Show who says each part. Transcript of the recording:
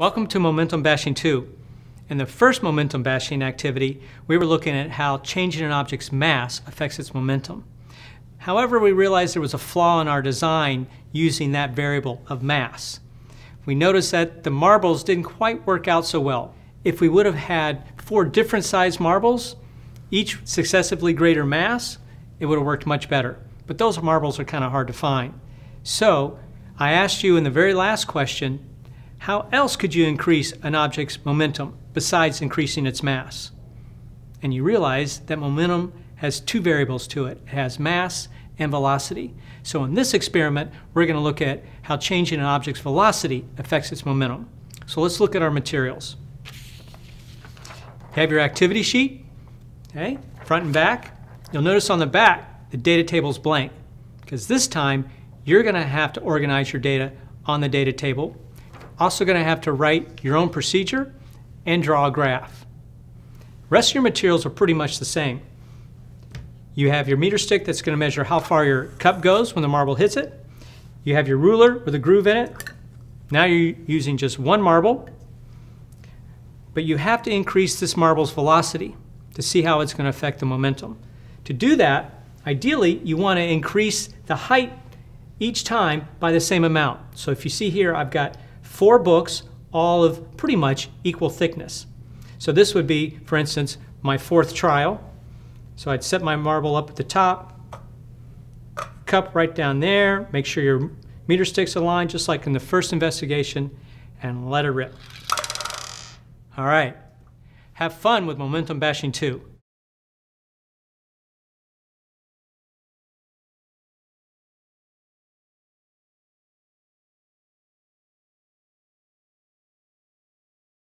Speaker 1: Welcome to Momentum Bashing 2. In the first momentum bashing activity, we were looking at how changing an object's mass affects its momentum. However, we realized there was a flaw in our design using that variable of mass. We noticed that the marbles didn't quite work out so well. If we would have had four different sized marbles, each successively greater mass, it would have worked much better. But those marbles are kind of hard to find. So I asked you in the very last question, how else could you increase an object's momentum besides increasing its mass? And you realize that momentum has two variables to it. It has mass and velocity. So in this experiment, we're going to look at how changing an object's velocity affects its momentum. So let's look at our materials. You have your activity sheet, okay, front and back. You'll notice on the back, the data table is blank, because this time you're going to have to organize your data on the data table also going to have to write your own procedure and draw a graph. Rest of your materials are pretty much the same. You have your meter stick that's going to measure how far your cup goes when the marble hits it. You have your ruler with a groove in it. Now you're using just one marble. But you have to increase this marble's velocity to see how it's going to affect the momentum. To do that, ideally, you want to increase the height each time by the same amount. So if you see here, I've got four books, all of pretty much equal thickness. So this would be, for instance, my fourth trial. So I'd set my marble up at the top, cup right down there, make sure your meter stick's aligned just like in the first investigation, and let it rip. All right, have fun with Momentum Bashing 2.